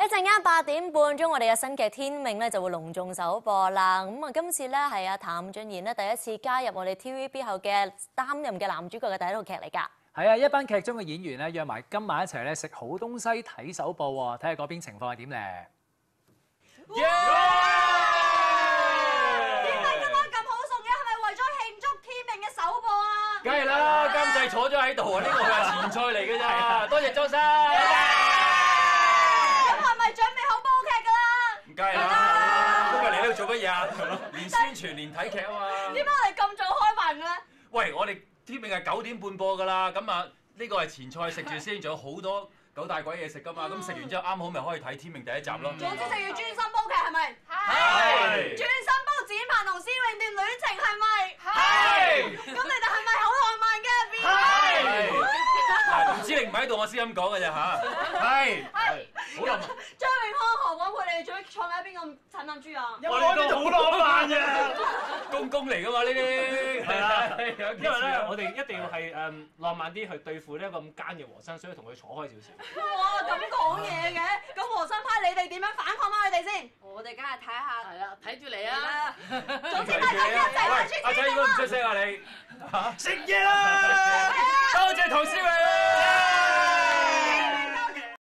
一陣間八點半鐘，我哋嘅新劇《天命》咧就會隆重首播啦。咁啊，今次咧係阿譚俊賢咧第一次加入我哋 TVB 後嘅擔任嘅男主角嘅第一套劇嚟㗎。係啊，一班劇中嘅演員咧約埋今晚一齊咧食好東西睇首播喎，睇下嗰邊情況係點咧？點解今晚咁好餸嘅？係咪為咗慶祝天命嘅首播啊？梗係啦，監製坐咗喺度啊，呢個係前菜嚟嘅咋，多謝周生。咁係咪準備好煲劇㗎啦？梗係啦，今日嚟呢度做乜嘢啊？連宣傳連睇劇啊嘛。點解我哋咁早開飯嘅咧？喂，我哋天命係九點半播㗎啦，咁啊呢個係前菜，食住先，仲有好多 九大鬼嘢食㗎嘛，咁食完之後啱好咪可以睇天命第一集咯。總之就要專心煲劇係咪？係專心煲展鵬同施永段戀情係咪？係咁你哋係咪好浪漫嘅？係嗱唔知你唔喺度，我先咁講嘅啫吓。係係，好浪漫。張永哋最創喺邊個產男豬啊？我哋都好浪漫嘅，公公嚟噶嘛呢啲。係啦，有因為咧，我哋一定要係誒浪漫啲去對付呢一個咁奸嘅和珅，所以同佢坐開少少。哇，咁講嘢嘅，咁和珅派你哋點樣反抗翻佢哋先？我哋梗係睇下，係啊，睇住你啊！總之大家一齊喂去出阿仔聲應該唔出聲啊你嚇食嘢啦！多謝唐詩詠。